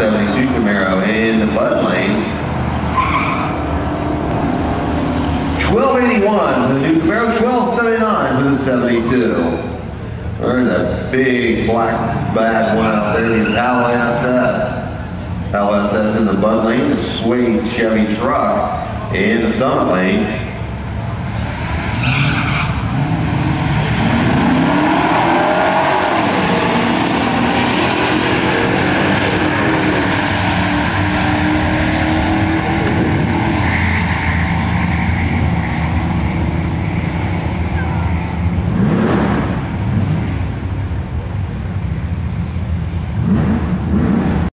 72 Camaro in the mud lane. 1281 with the new Camaro, 1279 with the 72. There's a big black bad one out there, the LSS. LSS in the mud lane, the suede Chevy truck in the Summit lane.